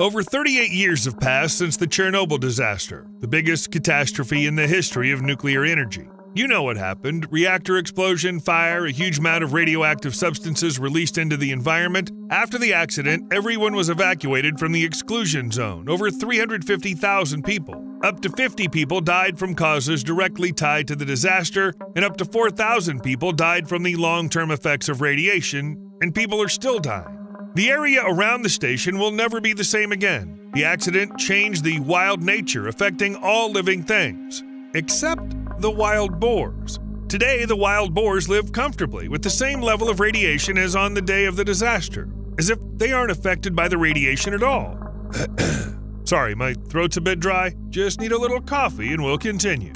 Over 38 years have passed since the Chernobyl disaster, the biggest catastrophe in the history of nuclear energy. You know what happened reactor explosion, fire, a huge amount of radioactive substances released into the environment. After the accident, everyone was evacuated from the exclusion zone, over 350,000 people. Up to 50 people died from causes directly tied to the disaster, and up to 4,000 people died from the long term effects of radiation, and people are still dying. The area around the station will never be the same again. The accident changed the wild nature affecting all living things, except the wild boars. Today, the wild boars live comfortably with the same level of radiation as on the day of the disaster, as if they aren't affected by the radiation at all. Sorry, my throat's a bit dry. Just need a little coffee and we'll continue.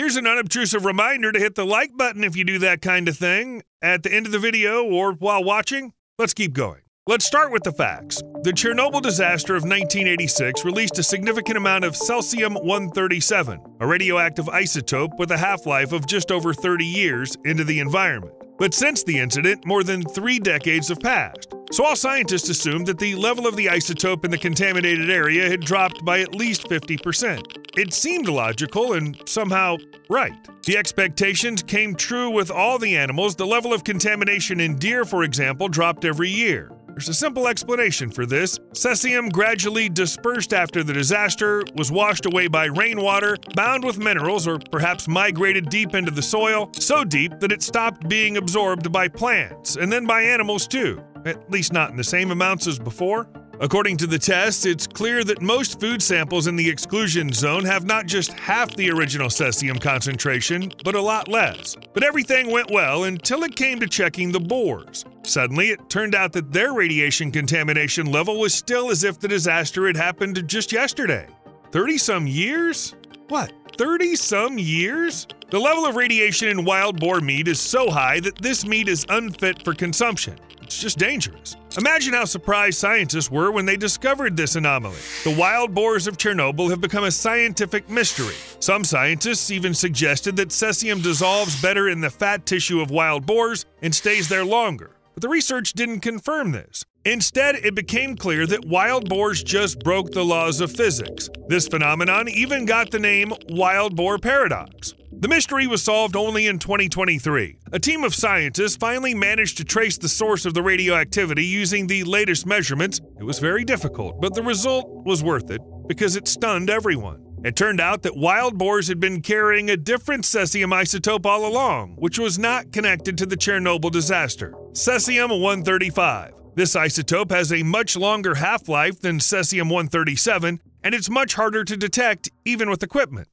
Here's an unobtrusive reminder to hit the like button if you do that kind of thing at the end of the video or while watching. Let's keep going. Let's start with the facts. The Chernobyl disaster of 1986 released a significant amount of cesium 137, a radioactive isotope with a half life of just over 30 years, into the environment. But since the incident, more than three decades have passed. So all scientists assumed that the level of the isotope in the contaminated area had dropped by at least 50%. It seemed logical and somehow right. The expectations came true with all the animals. The level of contamination in deer, for example, dropped every year. There's a simple explanation for this. Cesium gradually dispersed after the disaster, was washed away by rainwater, bound with minerals, or perhaps migrated deep into the soil, so deep that it stopped being absorbed by plants, and then by animals too, at least not in the same amounts as before. According to the test, it's clear that most food samples in the exclusion zone have not just half the original cesium concentration, but a lot less. But everything went well until it came to checking the boars. Suddenly, it turned out that their radiation contamination level was still as if the disaster had happened just yesterday. 30 some years? What, 30 some years? The level of radiation in wild boar meat is so high that this meat is unfit for consumption. It's just dangerous. Imagine how surprised scientists were when they discovered this anomaly. The wild boars of Chernobyl have become a scientific mystery. Some scientists even suggested that cesium dissolves better in the fat tissue of wild boars and stays there longer. But the research didn't confirm this. Instead, it became clear that wild boars just broke the laws of physics. This phenomenon even got the name wild boar paradox. The mystery was solved only in 2023. A team of scientists finally managed to trace the source of the radioactivity using the latest measurements. It was very difficult, but the result was worth it because it stunned everyone. It turned out that wild boars had been carrying a different cesium isotope all along, which was not connected to the Chernobyl disaster cesium 135. This isotope has a much longer half life than cesium 137, and it's much harder to detect even with equipment.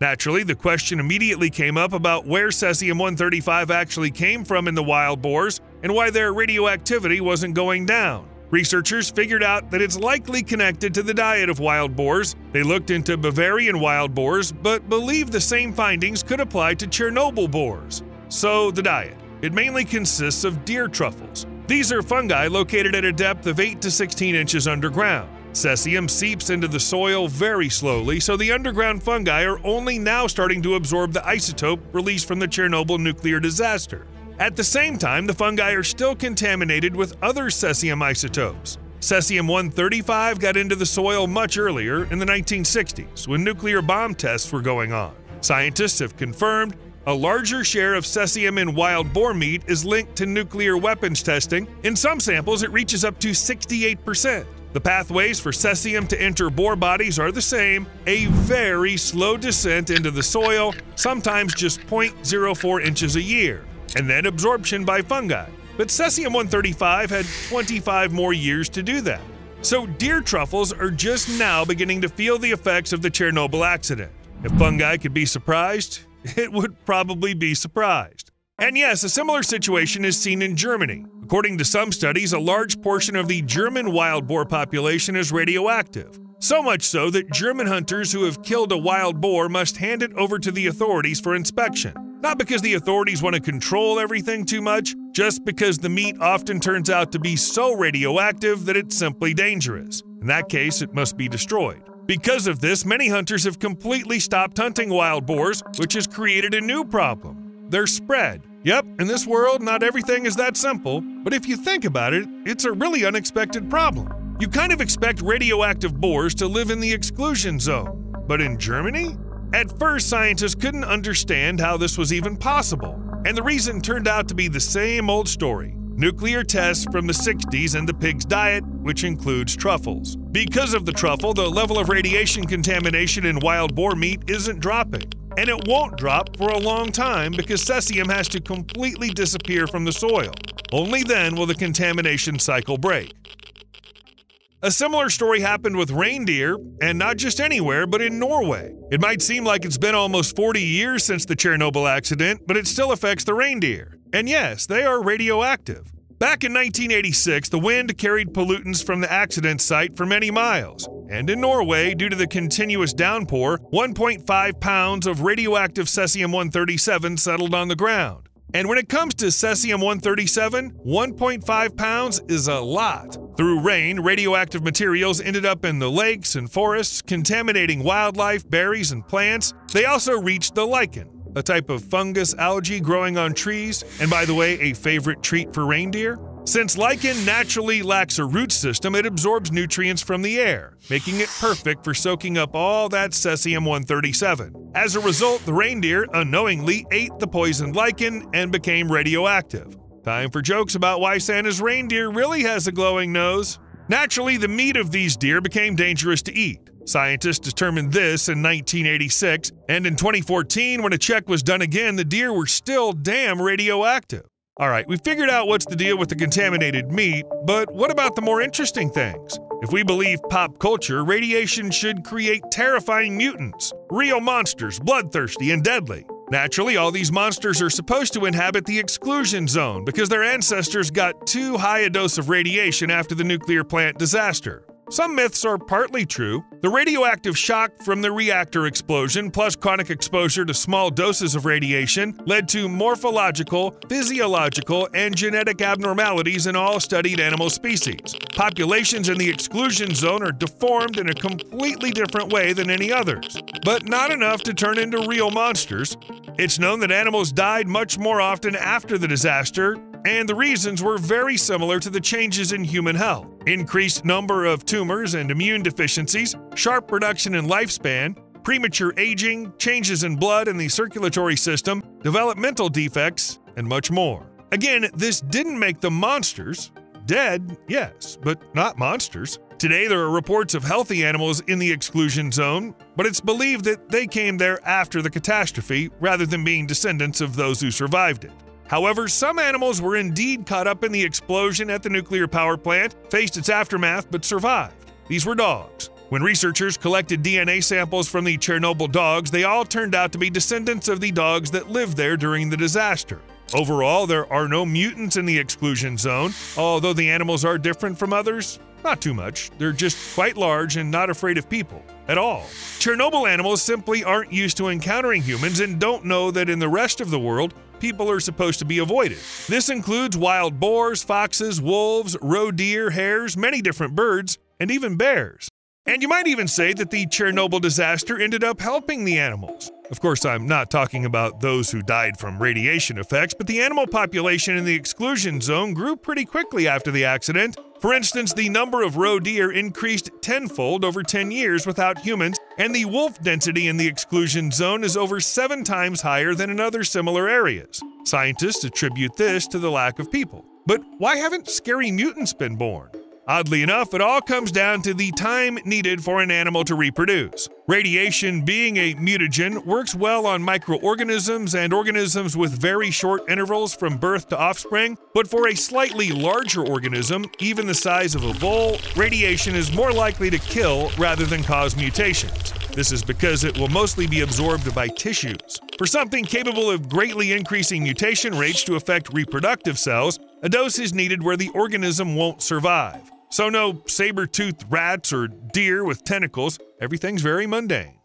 Naturally, the question immediately came up about where cesium 135 actually came from in the wild boars and why their radioactivity wasn't going down. Researchers figured out that it's likely connected to the diet of wild boars. They looked into Bavarian wild boars, but believe the same findings could apply to Chernobyl boars. So, the diet. It mainly consists of deer truffles. These are fungi located at a depth of 8 to 16 inches underground. Cesium seeps into the soil very slowly, so the underground fungi are only now starting to absorb the isotope released from the Chernobyl nuclear disaster. At the same time, the fungi are still contaminated with other cesium isotopes. Cesium 135 got into the soil much earlier in the 1960s when nuclear bomb tests were going on. Scientists have confirmed a larger share of cesium in wild boar meat is linked to nuclear weapons testing. In some samples, it reaches up to 68%. The pathways for cesium to enter boar bodies are the same a very slow descent into the soil, sometimes just 0.04 inches a year, and then absorption by fungi. But cesium 135 had 25 more years to do that. So deer truffles are just now beginning to feel the effects of the Chernobyl accident. If fungi could be surprised, it would probably be surprised. And yes, a similar situation is seen in Germany. According to some studies, a large portion of the German wild boar population is radioactive. So much so that German hunters who have killed a wild boar must hand it over to the authorities for inspection. Not because the authorities want to control everything too much, just because the meat often turns out to be so radioactive that it's simply dangerous. In that case, it must be destroyed. Because of this, many hunters have completely stopped hunting wild boars, which has created a new problem their spread. Yep, in this world, not everything is that simple, but if you think about it, it's a really unexpected problem. You kind of expect radioactive boars to live in the exclusion zone, but in Germany? At first, scientists couldn't understand how this was even possible, and the reason turned out to be the same old story nuclear tests from the 60s and the pig's diet, which includes truffles. Because of the truffle, the level of radiation contamination in wild boar meat isn't dropping. And it won't drop for a long time because cesium has to completely disappear from the soil. Only then will the contamination cycle break. A similar story happened with reindeer, and not just anywhere, but in Norway. It might seem like it's been almost 40 years since the Chernobyl accident, but it still affects the reindeer. And yes, they are radioactive. Back in 1986, the wind carried pollutants from the accident site for many miles. And in Norway, due to the continuous downpour, 1.5 pounds of radioactive cesium 137 settled on the ground. And when it comes to cesium 137, 1.5 pounds is a lot. Through rain, radioactive materials ended up in the lakes and forests, contaminating wildlife, berries, and plants. They also reached the lichen, a type of fungus algae growing on trees, and by the way, a favorite treat for reindeer. Since lichen naturally lacks a root system, it absorbs nutrients from the air, making it perfect for soaking up all that cesium 137. As a result, the reindeer unknowingly ate the poisoned lichen and became radioactive. Time for jokes about why Santa's reindeer really has a glowing nose. Naturally, the meat of these deer became dangerous to eat. Scientists determined this in 1986, and in 2014, when a check was done again, the deer were still damn radioactive. All right, we figured out what's the deal with the contaminated meat, but what about the more interesting things? If we believe pop culture, radiation should create terrifying mutants, real monsters, bloodthirsty and deadly. Naturally, all these monsters are supposed to inhabit the exclusion zone because their ancestors got too high a dose of radiation after the nuclear plant disaster. Some myths are partly true. The radioactive shock from the reactor explosion, plus chronic exposure to small doses of radiation, led to morphological, physiological, and genetic abnormalities in all studied animal species. Populations in the exclusion zone are deformed in a completely different way than any others, but not enough to turn into real monsters. It's known that animals died much more often after the disaster and the reasons were very similar to the changes in human health increased number of tumors and immune deficiencies, sharp reduction in lifespan, premature aging, changes in blood and the circulatory system, developmental defects, and much more. Again, this didn't make them monsters. Dead, yes, but not monsters. Today, there are reports of healthy animals in the exclusion zone, but it's believed that they came there after the catastrophe rather than being descendants of those who survived it. However, some animals were indeed caught up in the explosion at the nuclear power plant, faced its aftermath, but survived. These were dogs. When researchers collected DNA samples from the Chernobyl dogs, they all turned out to be descendants of the dogs that lived there during the disaster. Overall, there are no mutants in the exclusion zone, although the animals are different from others. Not too much. They're just quite large and not afraid of people at all. Chernobyl animals simply aren't used to encountering humans and don't know that in the rest of the world, people are supposed to be avoided. This includes wild boars, foxes, wolves, roe deer, hares, many different birds, and even bears. And you might even say that the Chernobyl disaster ended up helping the animals. Of course, I'm not talking about those who died from radiation effects, but the animal population in the exclusion zone grew pretty quickly after the accident. For instance, the number of roe deer increased tenfold over 10 years without humans, and the wolf density in the exclusion zone is over seven times higher than in other similar areas. Scientists attribute this to the lack of people. But why haven't scary mutants been born? Oddly enough, it all comes down to the time needed for an animal to reproduce. Radiation, being a mutagen, works well on microorganisms and organisms with very short intervals from birth to offspring, but for a slightly larger organism, even the size of a vole, radiation is more likely to kill rather than cause mutations. This is because it will mostly be absorbed by tissues. For something capable of greatly increasing mutation rates to affect reproductive cells, a dose is needed where the organism won't survive. So, no saber toothed rats or deer with tentacles, everything's very mundane.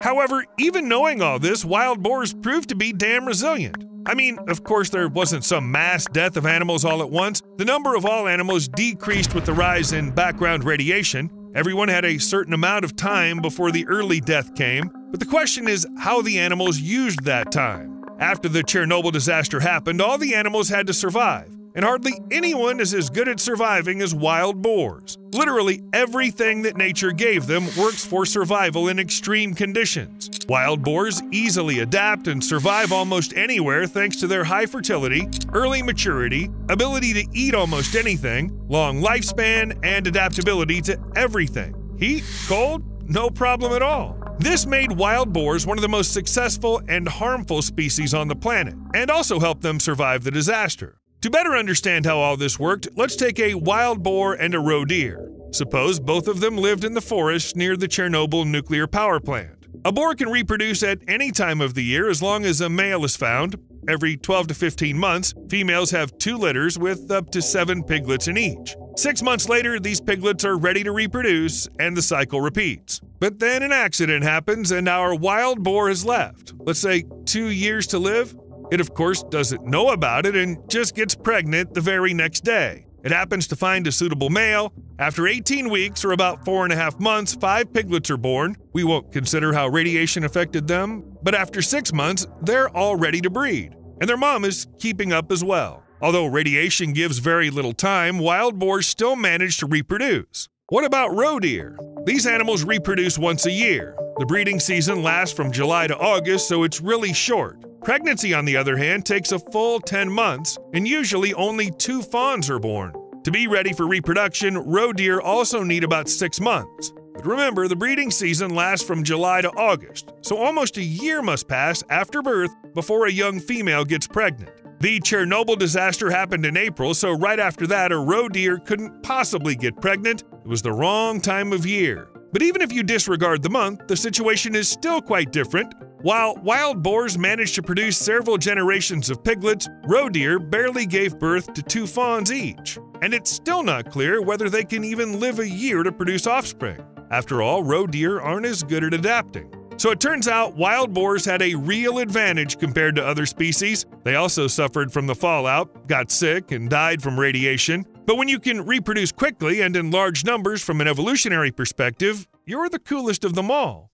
However, even knowing all this, wild boars proved to be damn resilient. I mean, of course, there wasn't some mass death of animals all at once. The number of all animals decreased with the rise in background radiation. Everyone had a certain amount of time before the early death came, but the question is how the animals used that time. After the Chernobyl disaster happened, all the animals had to survive and hardly anyone is as good at surviving as wild boars. Literally everything that nature gave them works for survival in extreme conditions. Wild boars easily adapt and survive almost anywhere thanks to their high fertility, early maturity, ability to eat almost anything, long lifespan, and adaptability to everything. Heat, cold, no problem at all. This made wild boars one of the most successful and harmful species on the planet, and also helped them survive the disaster. To better understand how all this worked, let's take a wild boar and a roe deer. Suppose both of them lived in the forest near the Chernobyl nuclear power plant. A boar can reproduce at any time of the year as long as a male is found. Every 12 to 15 months, females have two litters with up to seven piglets in each. Six months later, these piglets are ready to reproduce, and the cycle repeats. But then an accident happens, and our wild boar has left. Let's say two years to live. It, of course, doesn't know about it and just gets pregnant the very next day. It happens to find a suitable male. After 18 weeks, or about four and a half months, five piglets are born. We won't consider how radiation affected them, but after six months, they're all ready to breed. And their mom is keeping up as well. Although radiation gives very little time, wild boars still manage to reproduce. What about roe deer? These animals reproduce once a year. The breeding season lasts from July to August, so it's really short. Pregnancy, on the other hand, takes a full 10 months, and usually only two fawns are born. To be ready for reproduction, roe deer also need about six months. But remember, the breeding season lasts from July to August, so almost a year must pass after birth before a young female gets pregnant. The Chernobyl disaster happened in April, so right after that, a roe deer couldn't possibly get pregnant. It was the wrong time of year. But even if you disregard the month, the situation is still quite different. While wild boars managed to produce several generations of piglets, roe deer barely gave birth to two fawns each. And it's still not clear whether they can even live a year to produce offspring. After all, roe deer aren't as good at adapting. So it turns out wild boars had a real advantage compared to other species. They also suffered from the fallout, got sick, and died from radiation. But when you can reproduce quickly and in large numbers from an evolutionary perspective, you're the coolest of them all.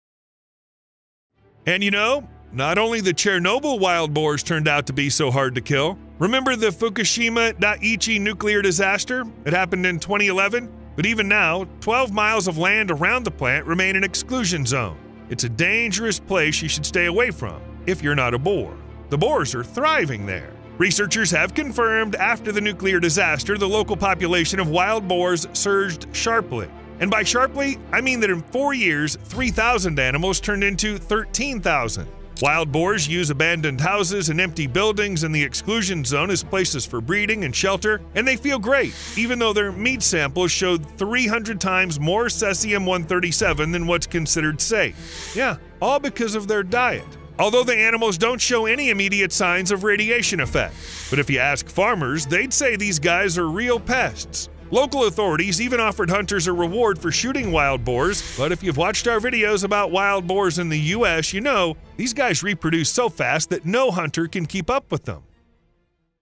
And you know, not only the Chernobyl wild boars turned out to be so hard to kill. Remember the Fukushima Daiichi nuclear disaster? It happened in 2011. But even now, 12 miles of land around the plant remain an exclusion zone. It's a dangerous place you should stay away from if you're not a boar. The boars are thriving there. Researchers have confirmed after the nuclear disaster, the local population of wild boars surged sharply. And by sharply, I mean that in four years, 3,000 animals turned into 13,000. Wild boars use abandoned houses and empty buildings in the exclusion zone as places for breeding and shelter, and they feel great, even though their meat samples showed 300 times more cesium 137 than what's considered safe. Yeah, all because of their diet although the animals don't show any immediate signs of radiation effect. But if you ask farmers, they'd say these guys are real pests. Local authorities even offered hunters a reward for shooting wild boars, but if you've watched our videos about wild boars in the US, you know these guys reproduce so fast that no hunter can keep up with them.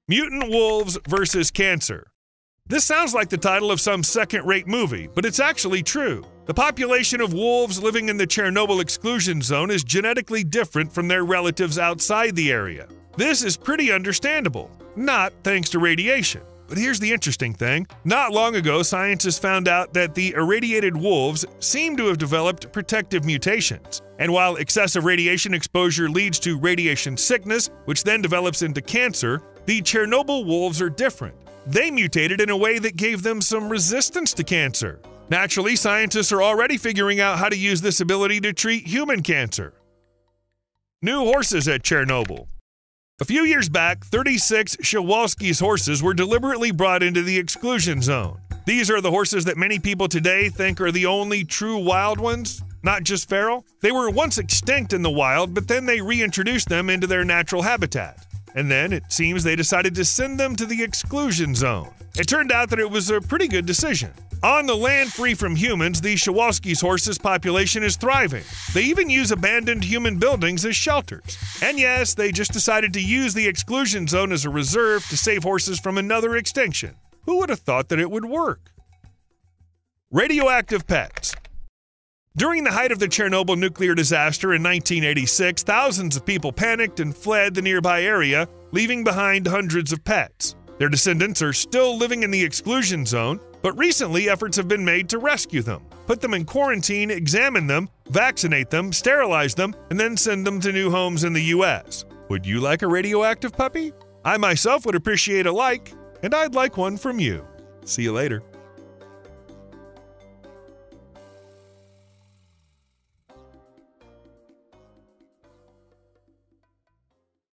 Mutant Wolves versus Cancer. This sounds like the title of some second rate movie, but it's actually true. The population of wolves living in the Chernobyl exclusion zone is genetically different from their relatives outside the area. This is pretty understandable, not thanks to radiation. But here's the interesting thing. Not long ago, scientists found out that the irradiated wolves seem to have developed protective mutations. And while excessive radiation exposure leads to radiation sickness, which then develops into cancer, the Chernobyl wolves are different. They mutated in a way that gave them some resistance to cancer. Naturally, scientists are already figuring out how to use this ability to treat human cancer. New horses at Chernobyl. A few years back, 36 Przewalski's horses were deliberately brought into the exclusion zone. These are the horses that many people today think are the only true wild ones, not just feral. They were once extinct in the wild, but then they reintroduced them into their natural habitat. And then it seems they decided to send them to the exclusion zone. It turned out that it was a pretty good decision. On the land free from humans, the Przewalski's horses population is thriving. They even use abandoned human buildings as shelters. And yes, they just decided to use the exclusion zone as a reserve to save horses from another extinction. Who would have thought that it would work? Radioactive pets. During the height of the Chernobyl nuclear disaster in 1986, thousands of people panicked and fled the nearby area, leaving behind hundreds of pets. Their descendants are still living in the exclusion zone, but recently efforts have been made to rescue them, put them in quarantine, examine them, vaccinate them, sterilize them, and then send them to new homes in the U.S. Would you like a radioactive puppy? I myself would appreciate a like, and I'd like one from you. See you later.